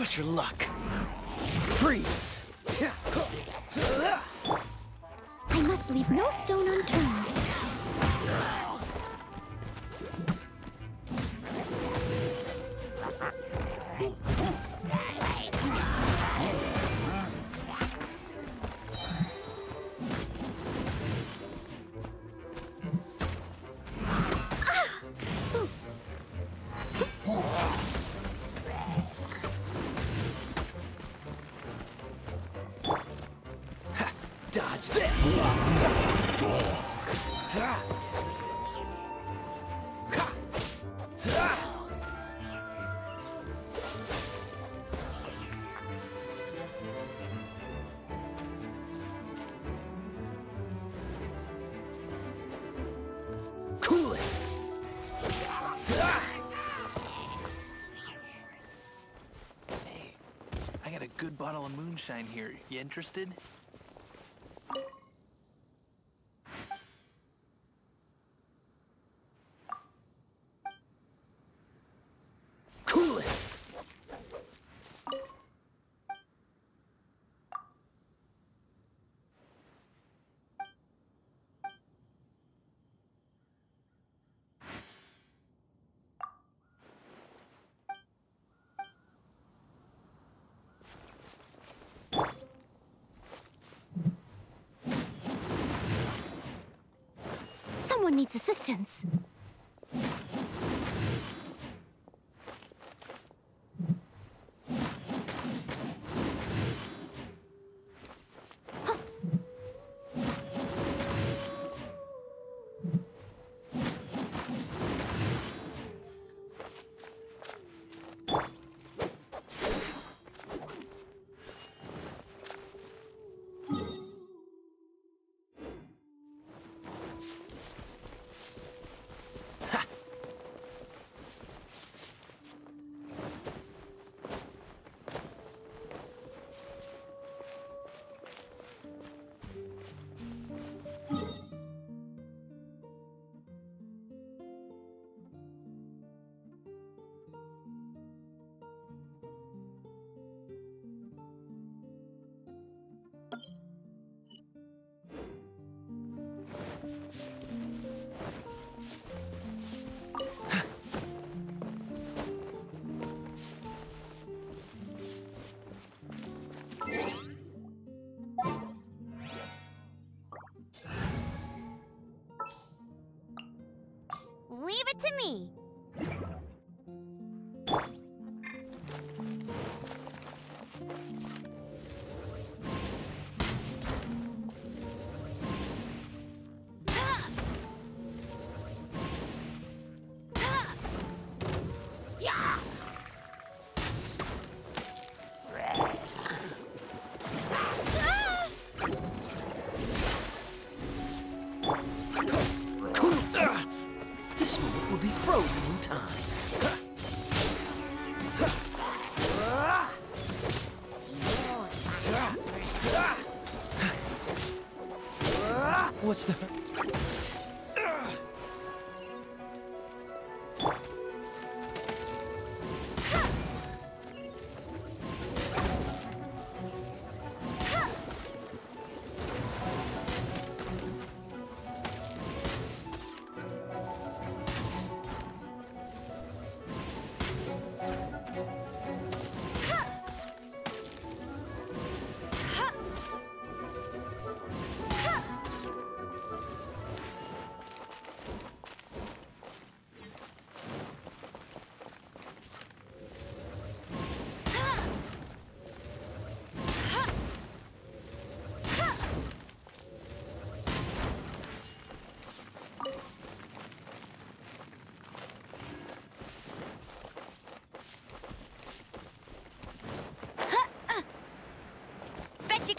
Push your luck. Freeze. I must leave no stone unturned. Moonshine here. You interested? Cool it. Someone needs assistance. What's the...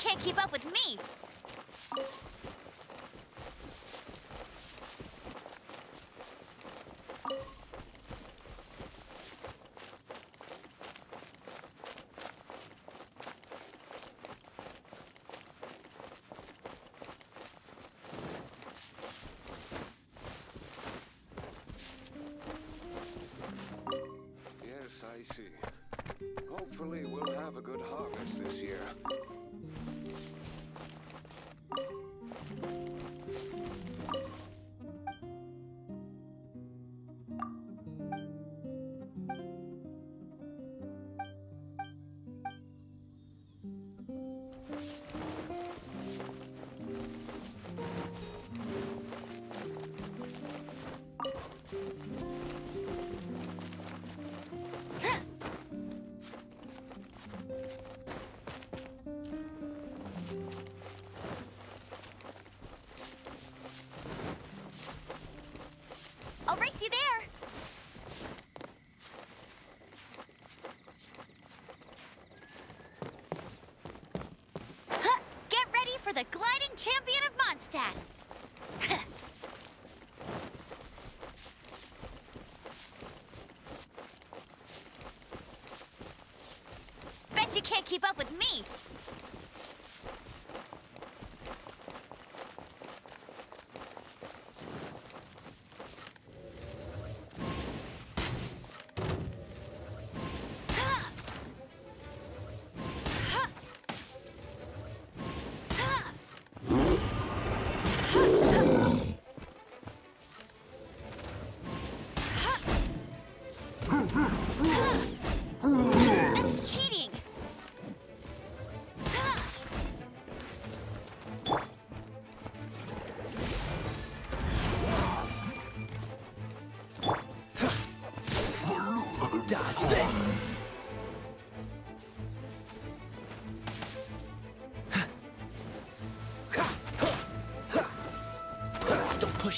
can't keep up with me. Yes, I see. Hopefully we'll have a good harvest this year. best at. Bet you can't keep up with me.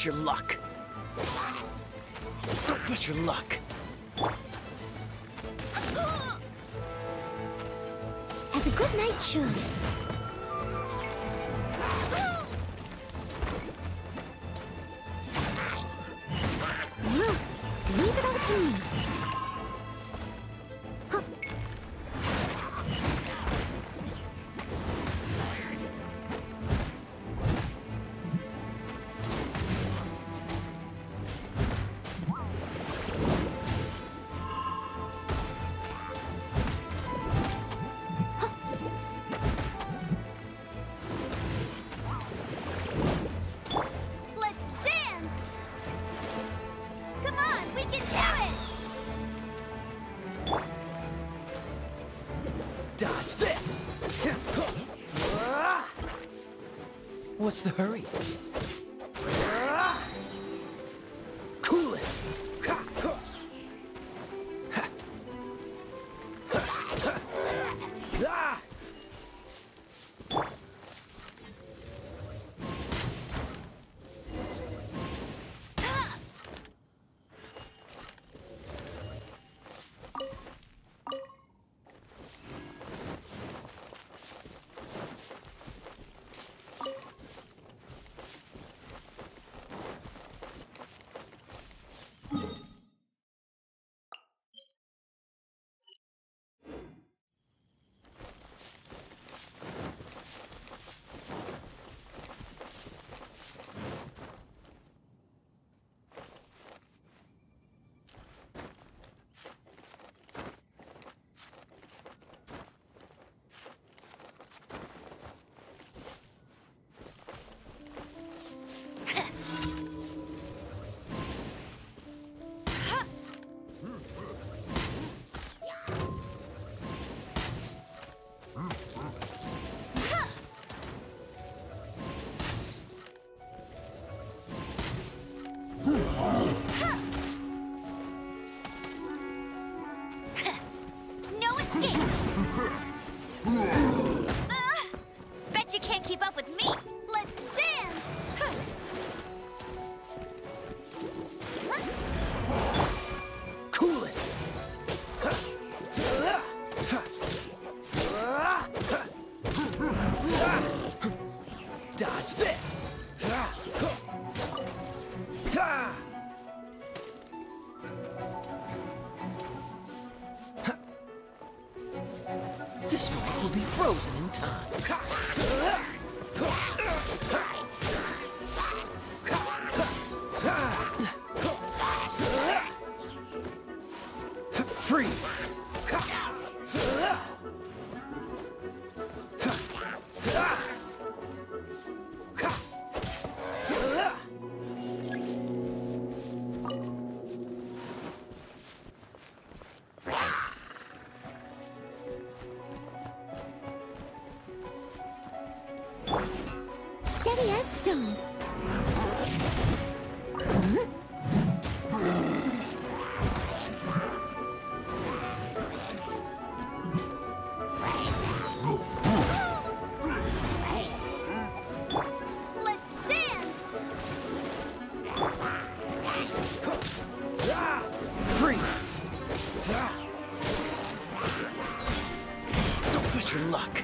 push your luck. Don't push your luck. As a good knight should. The hurry? Your luck.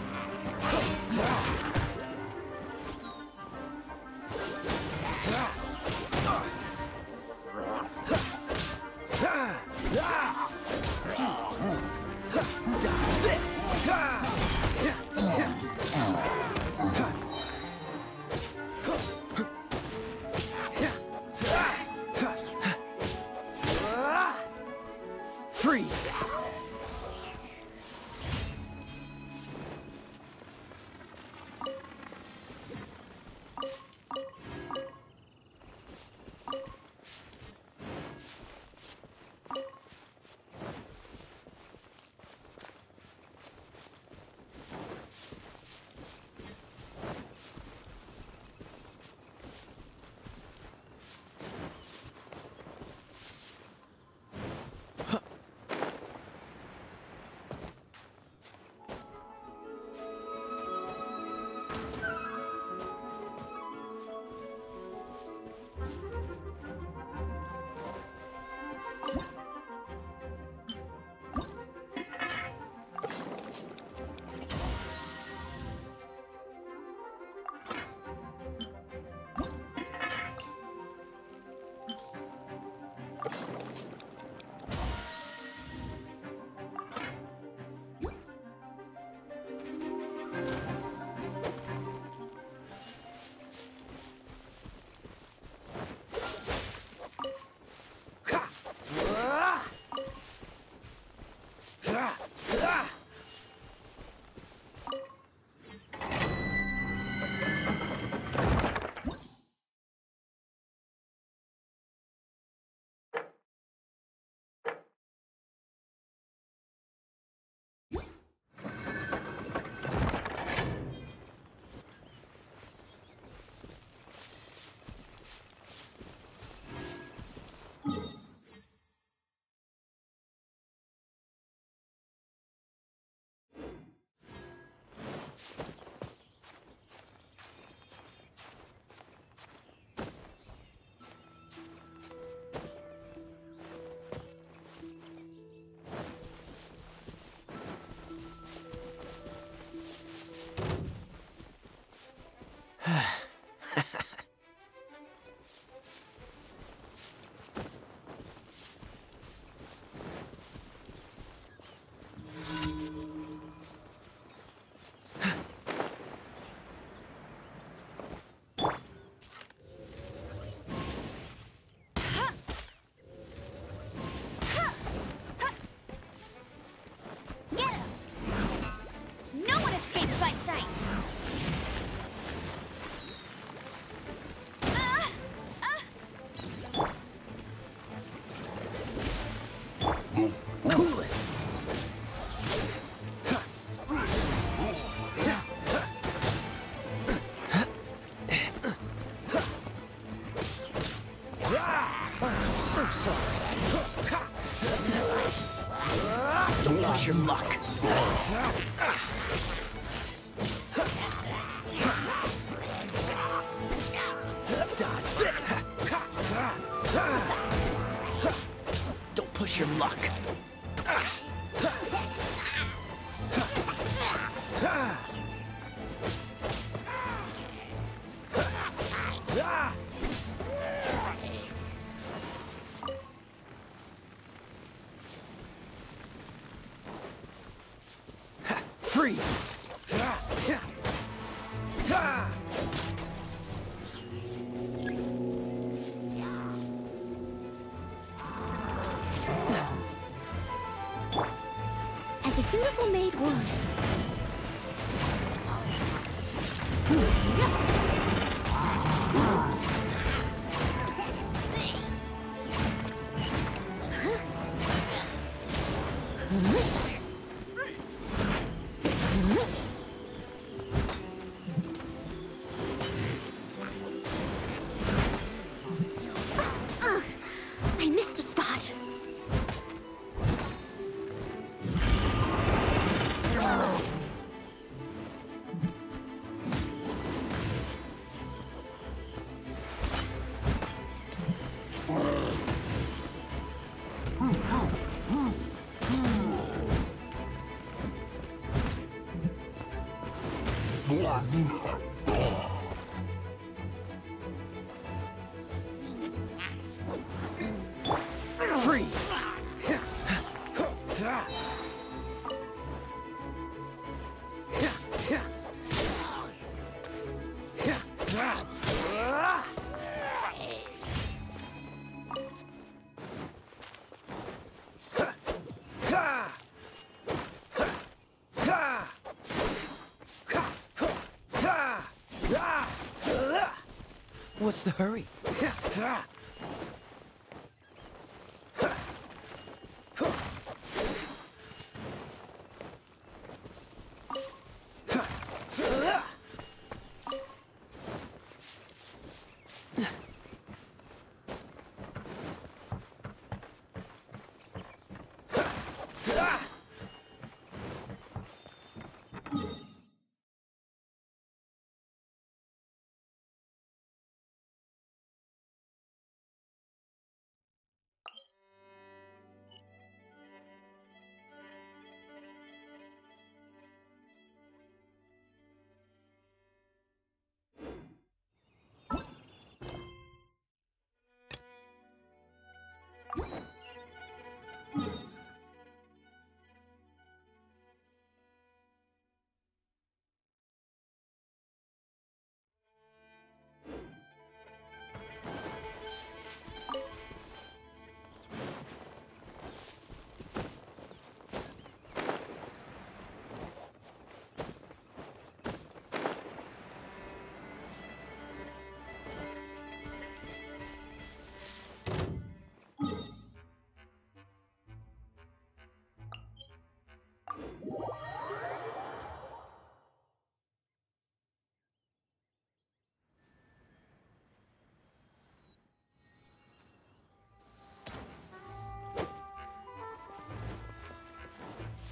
What's the hurry?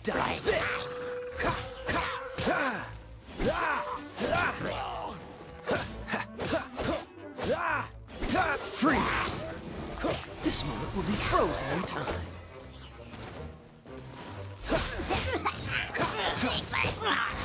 Dodge this! Freeze! This moment will be frozen in time. Cool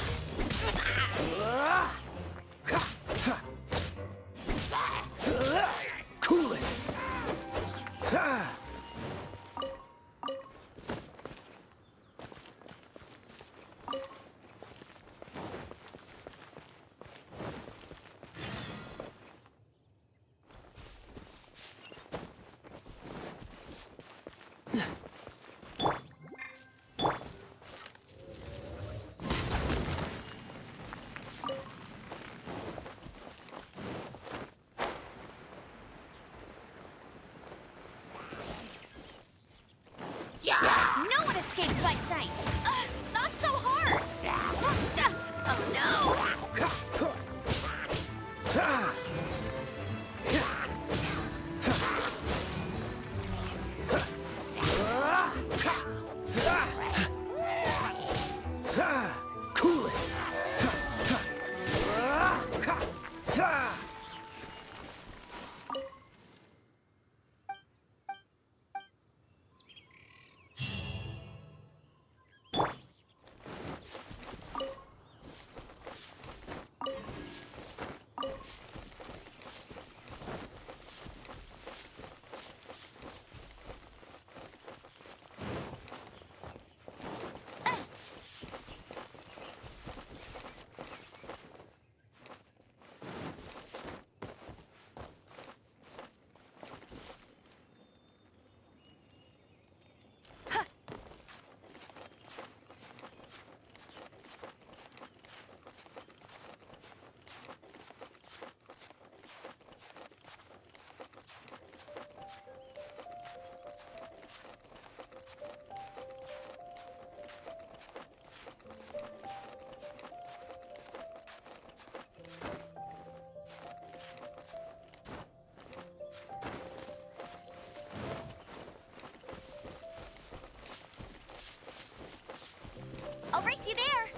Race you there.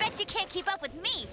Bet you can't keep up with me.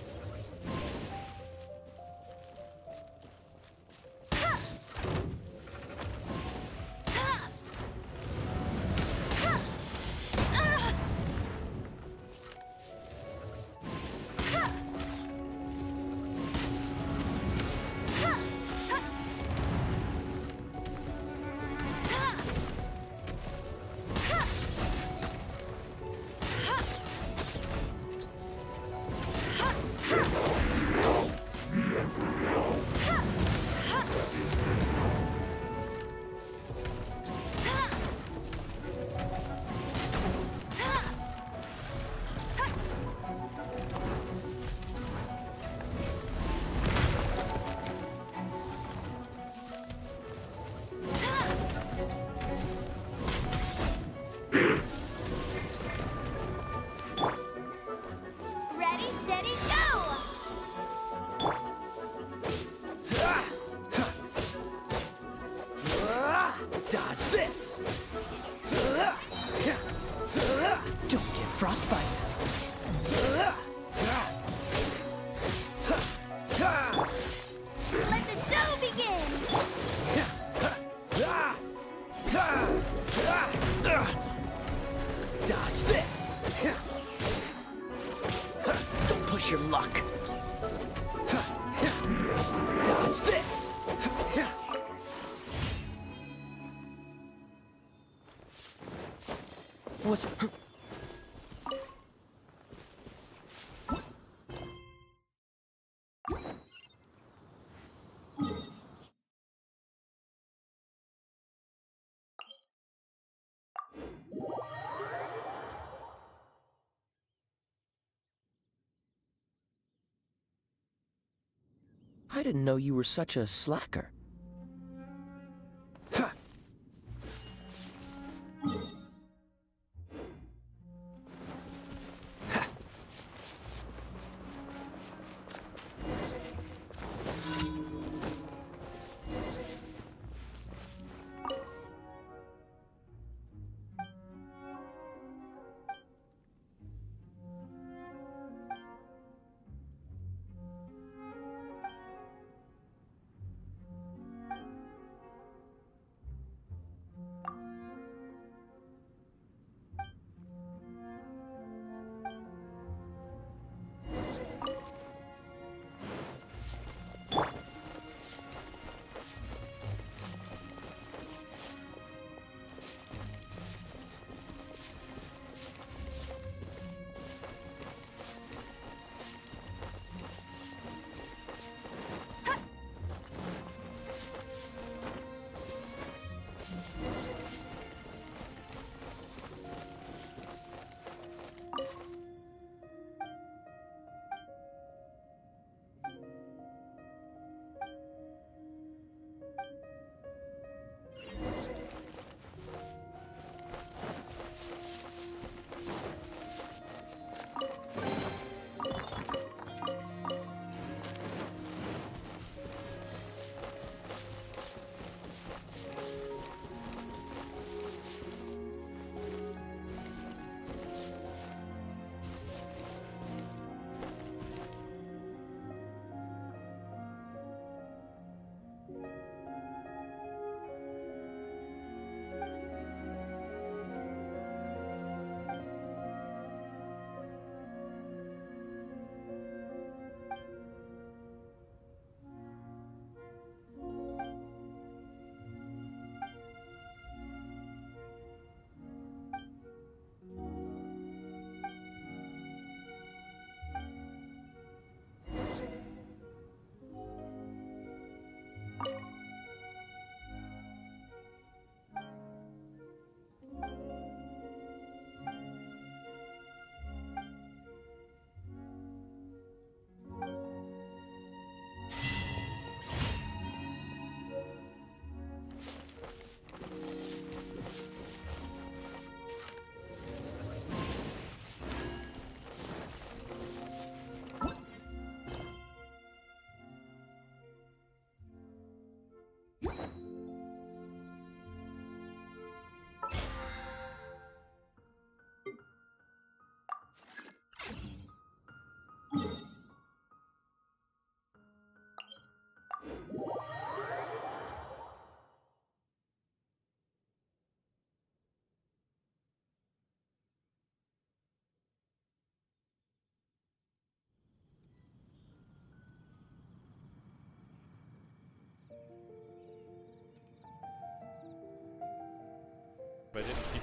I didn't know you were such a slacker.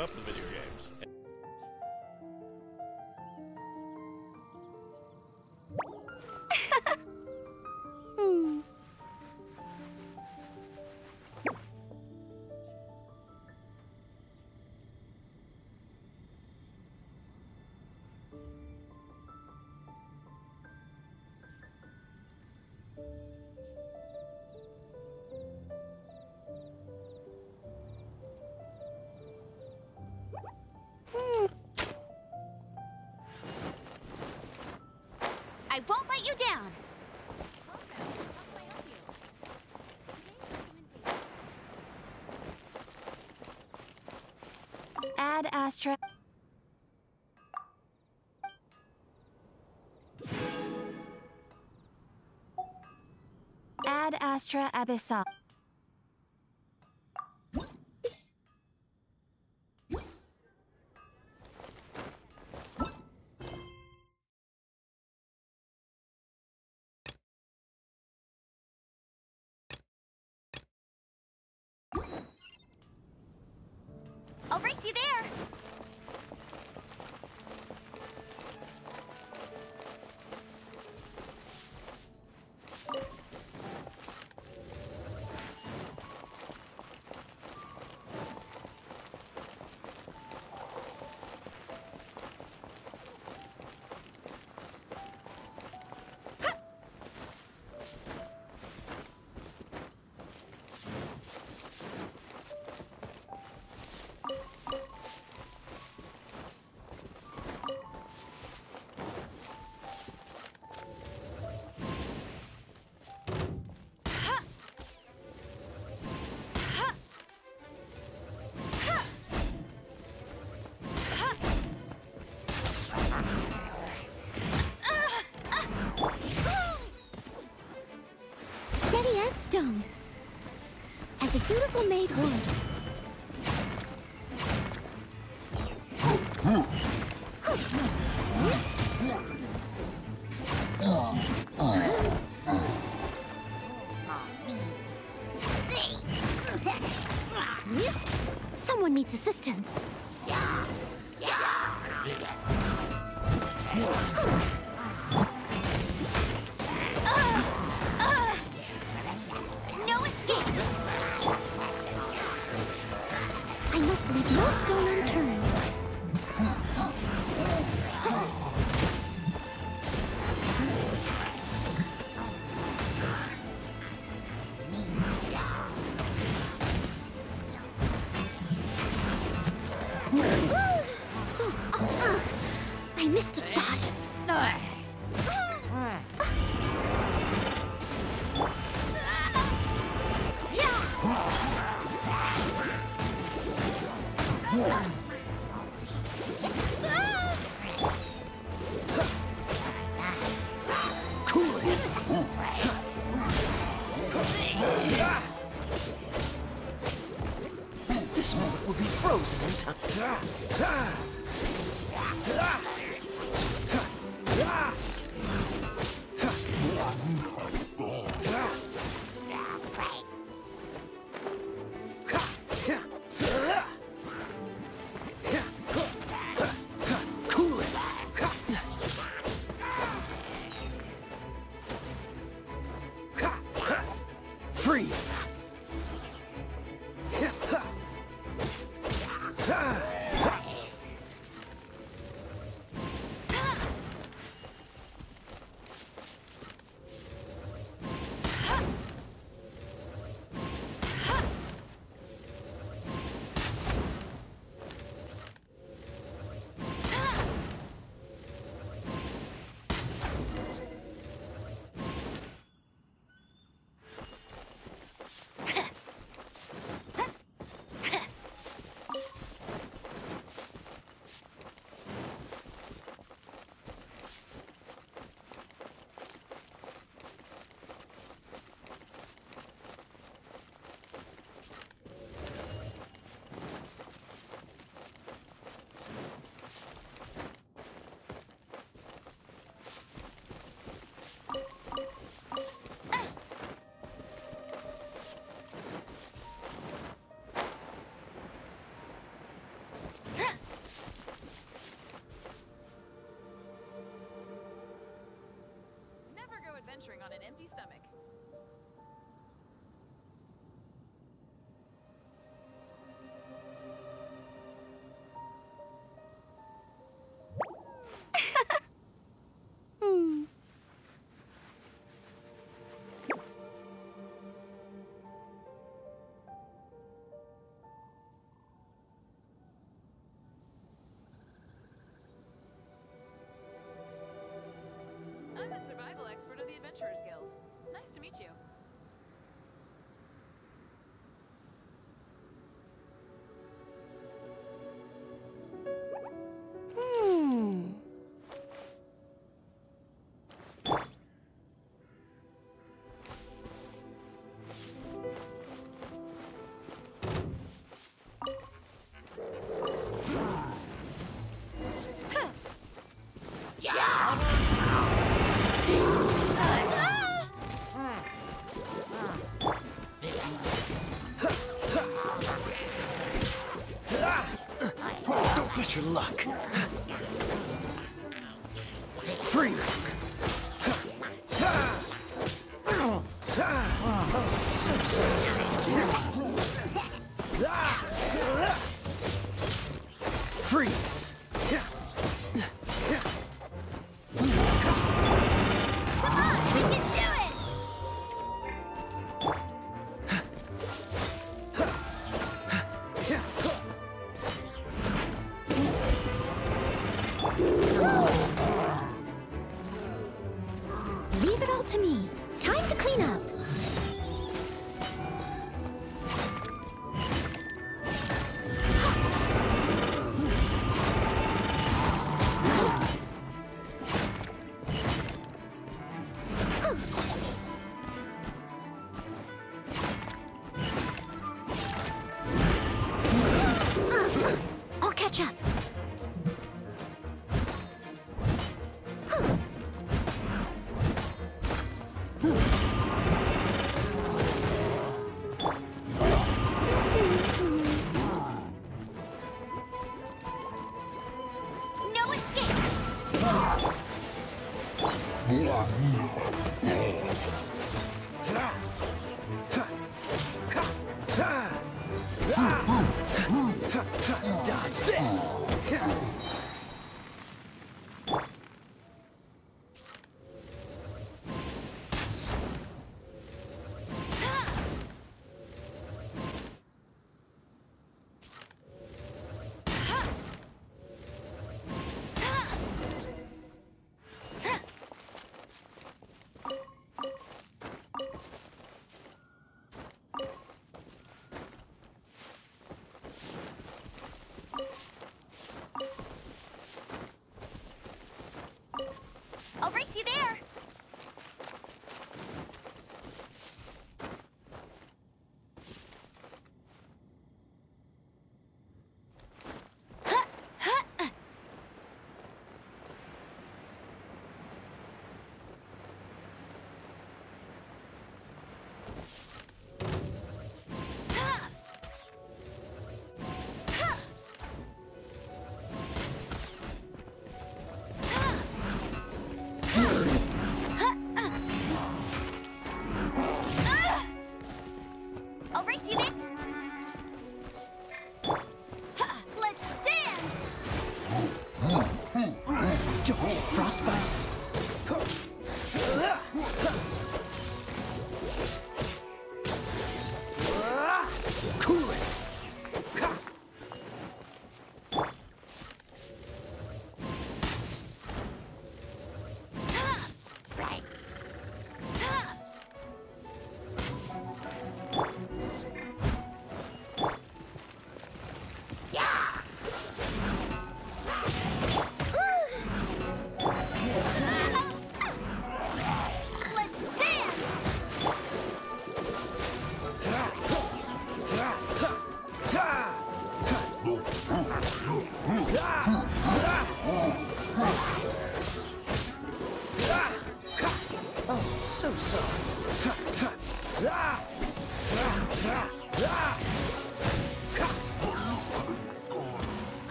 Up with video games. Down. Ad Astra. Ad Astra Abyssosque. Dutiful maid would. This moment will be frozen in time. your luck.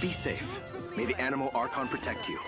Be safe. May the Anemo Archon protect you.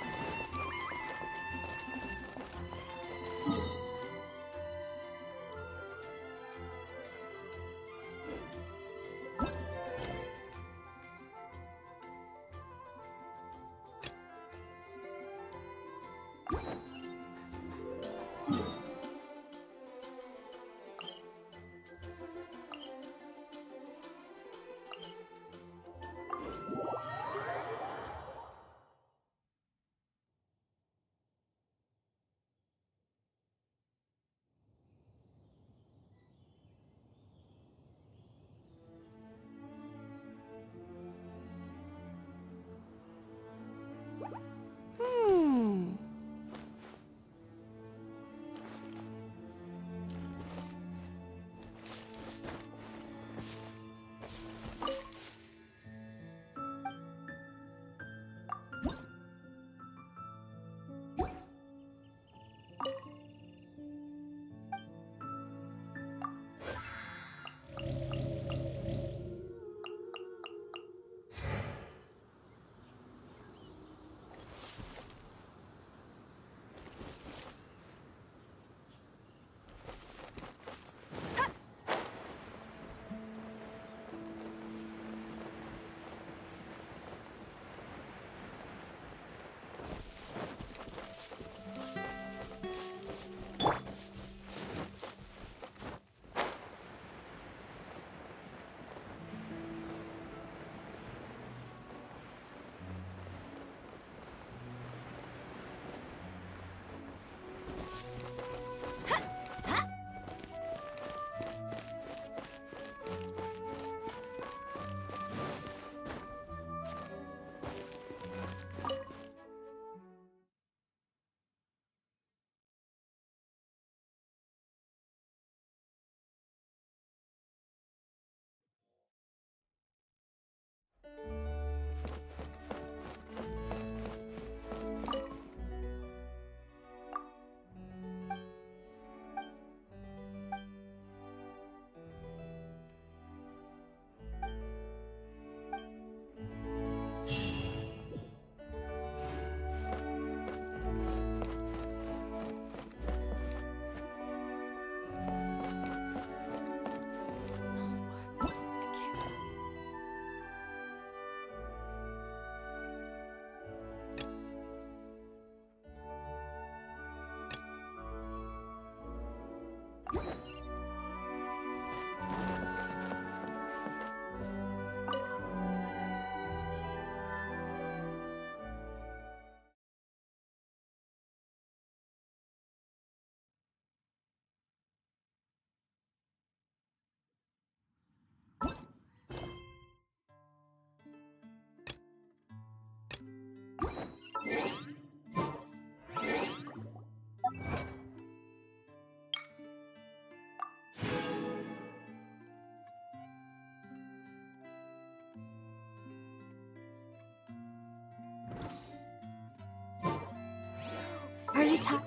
Really tired.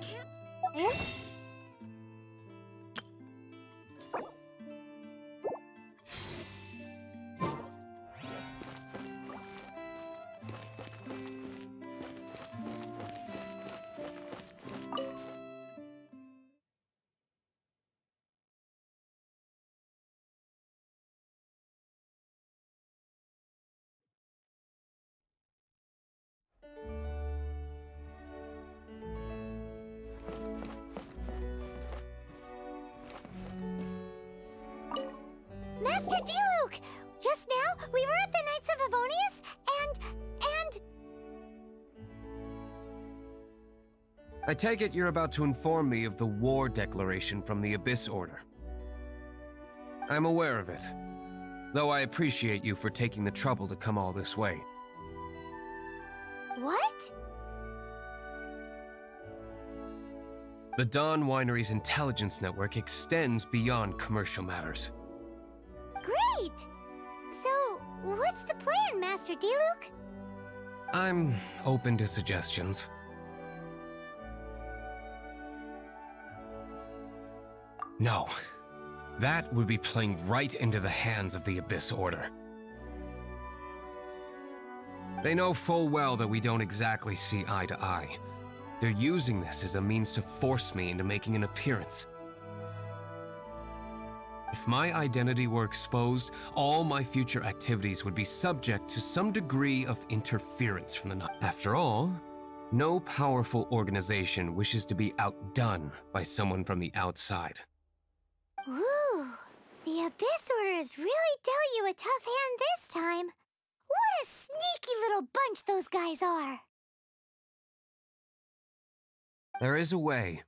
And... and... I take it you're about to inform me of the war declaration from the Abyss Order. I'm aware of it, though I appreciate you for taking the trouble to come all this way. What? The Dawn Winery's intelligence network extends beyond commercial matters. Great! What's the plan, Master Diluc? I'm open to suggestions. No. That would be playing right into the hands of the Abyss Order. They know full well that we don't exactly see eye to eye. They're using this as a means to force me into making an appearance. If my identity were exposed, all my future activities would be subject to some degree of interference from the Knight. After all, no powerful organization wishes to be outdone by someone from the outside. Ooh, the Abyss Order has really dealt you a tough hand this time. What a sneaky little bunch those guys are. There is a way.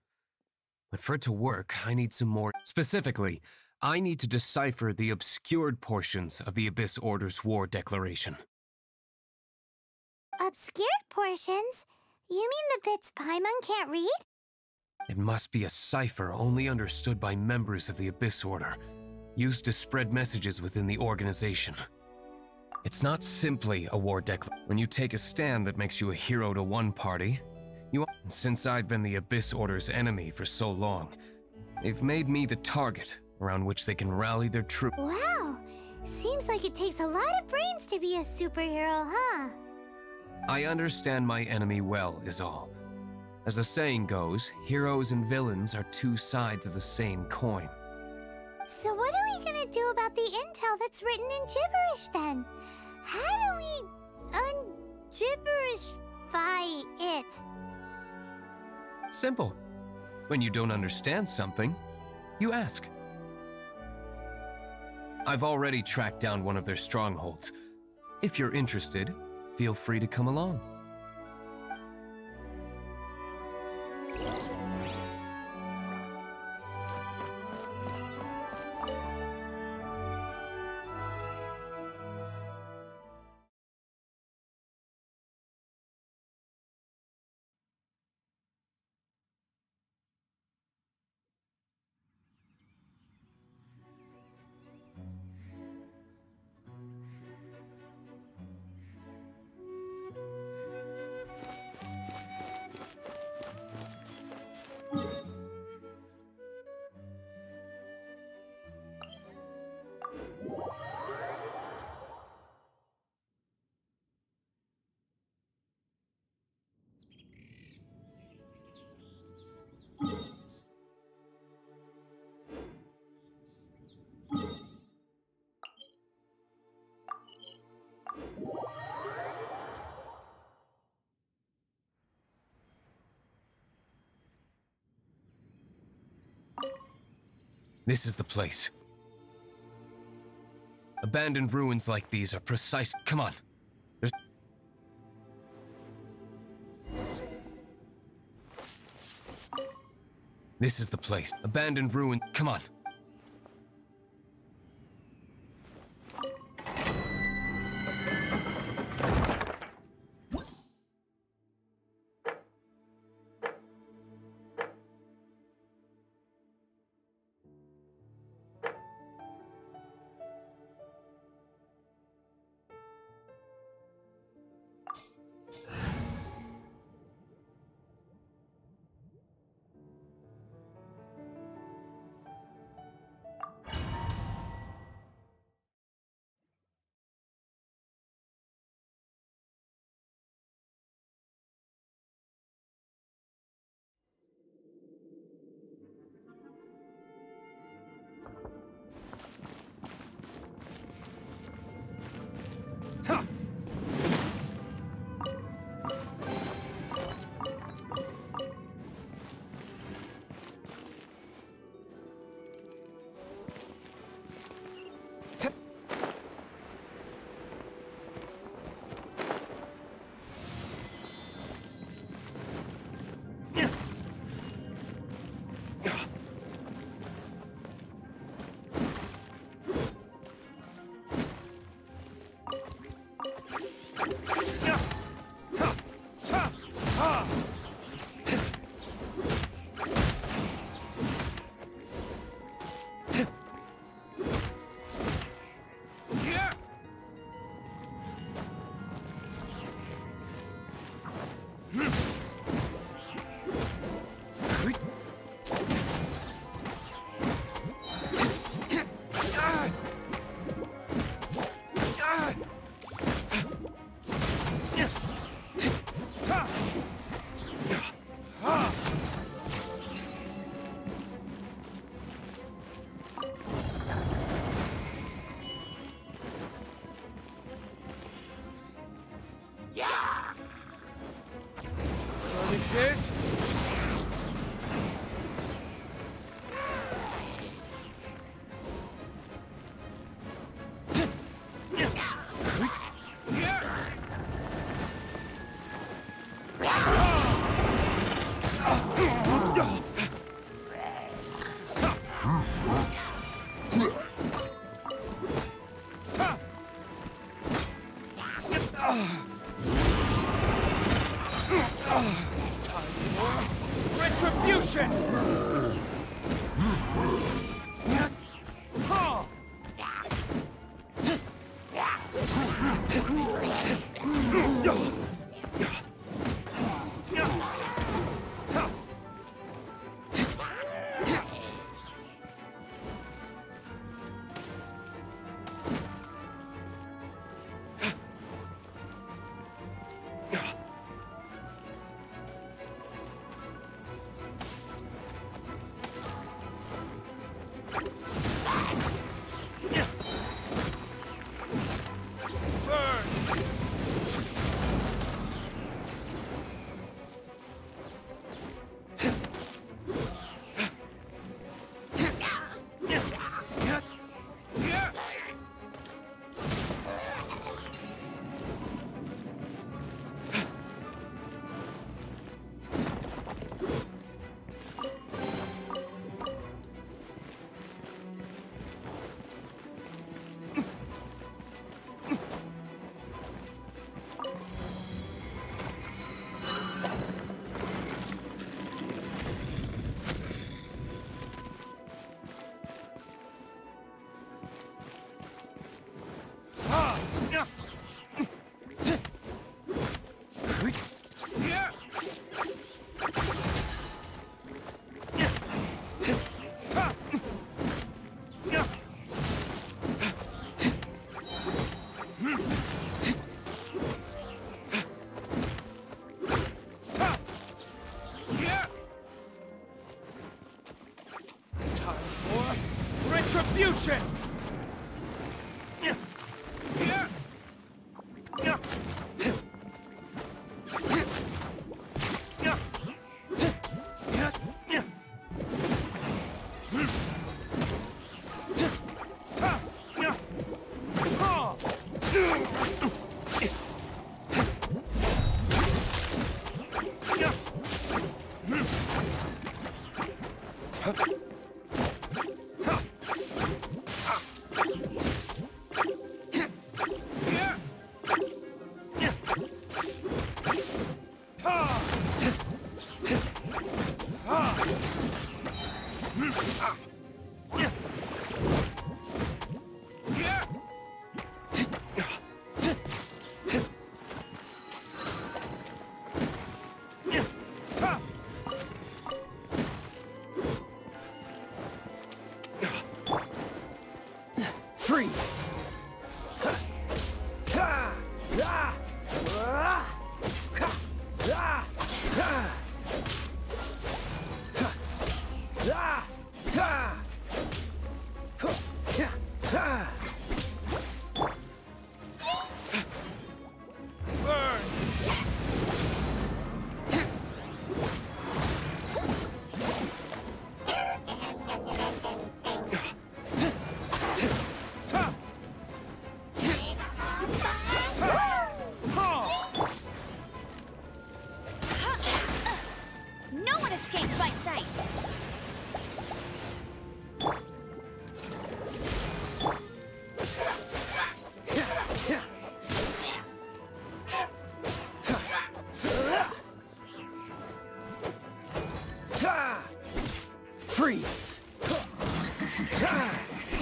But for it to work, I need some more. Specifically, I need to decipher the obscured portions of the Abyss Order's war declaration. Obscured portions? You mean the bits Paimon can't read? It must be a cipher only understood by members of the Abyss Order, used to spread messages within the organization. It's not simply a war declaration. When you take a stand that makes you a hero to one party, you since I've been the Abyss Order's enemy for so long, they've made me the target around which they can rally their troops. Wow, seems like it takes a lot of brains to be a superhero, huh? I understand my enemy well, is all. As the saying goes, heroes and villains are two sides of the same coin. So what are we gonna do about the intel that's written in gibberish then? How do we un-gibberishify it? Simple. When you don't understand something, you ask. I've already tracked down one of their strongholds. If you're interested, feel free to come along. This is the place. Abandoned ruins like these are precise. Come on. There's. This is the place. Abandoned ruin. Come on.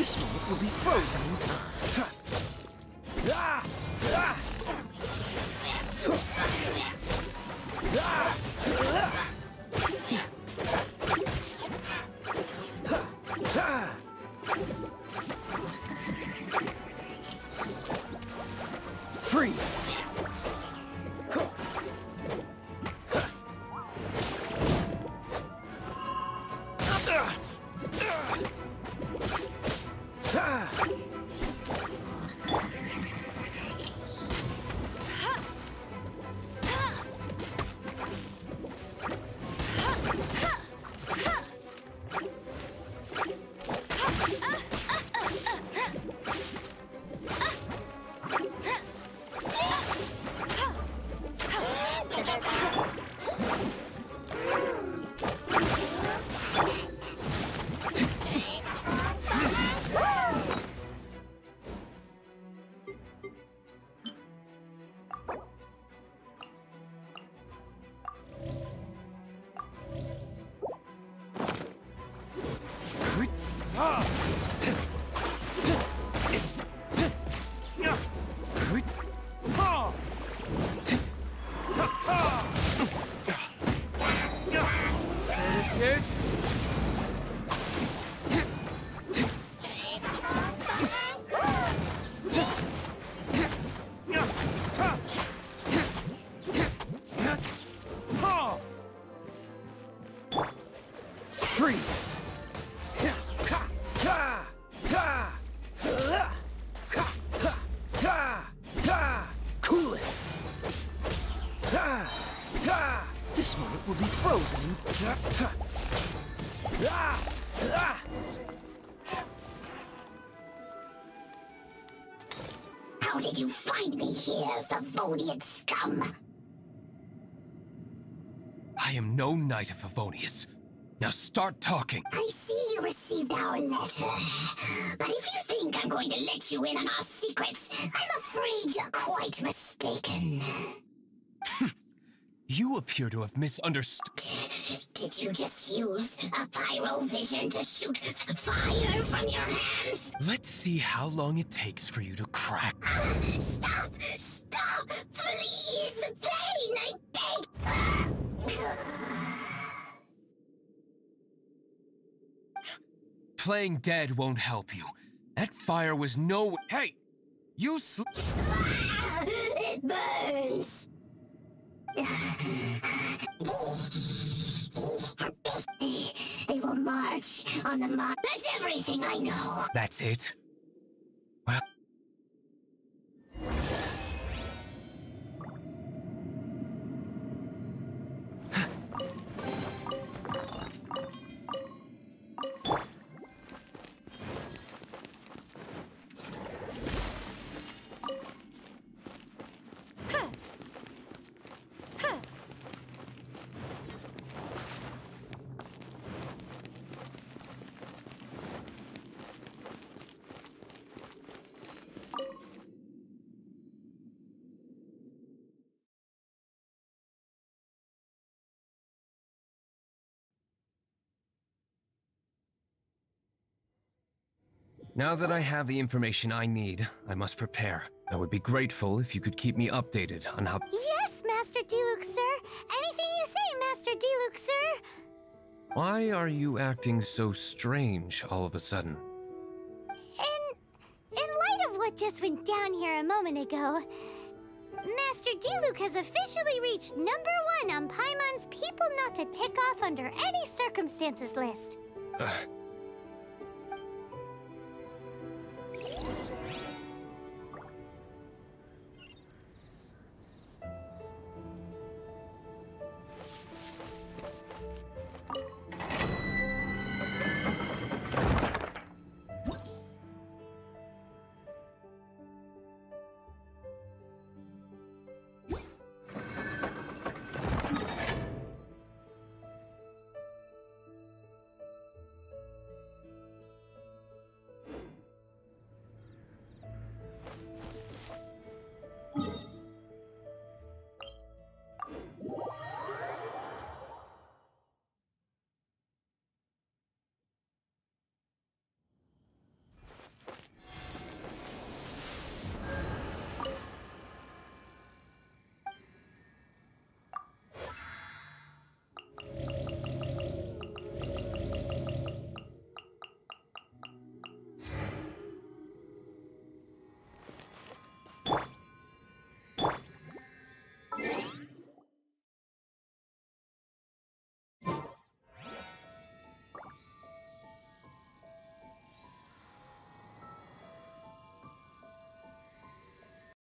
This moment will be frozen in time. Ah! This moment will be frozen How did you find me here, Favonian scum? I am no knight of Favonius. Now start talking. I see you received our letter. But if you think I'm going to let you in on our secrets, I'm afraid you're quite mistaken. Hmm. You appear to have misunderstood. Did you just use a pyrovision to shoot fire from your hands? Let's see how long it takes for you to crack. Ah, stop! Stop! Please! Pain, I beg! Playing dead won't help you. That fire was no. Hey! You sl- ah, it burns! They will march on the march. That's everything I know. That's it? Well. Now that I have the information I need, I must prepare. I would be grateful if you could keep me updated on how. Yes, Master Diluc, sir. Anything you say, Master Diluc, sir. Why are you acting so strange all of a sudden? In, in light of what just went down here a moment ago, Master Diluc has officially reached number one on Paimon's People Not to Tick Off Under Any Circumstances list. Uh,